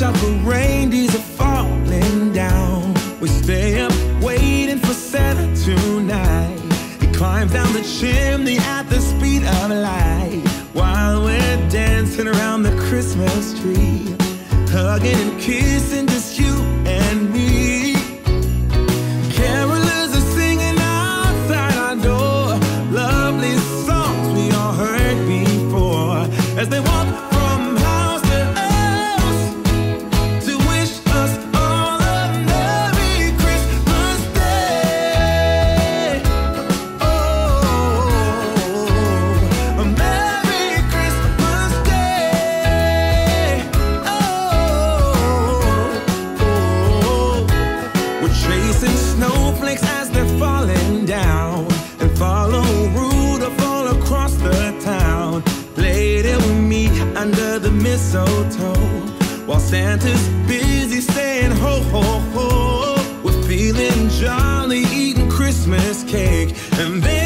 watch out for rain, these are falling down. We stay up waiting for Santa tonight. He climbs down the chimney at the speed of light while we're dancing around the Christmas tree, hugging and kissing. mistletoe while Santa's busy saying ho ho ho. We're feeling jolly, eating Christmas cake, and then.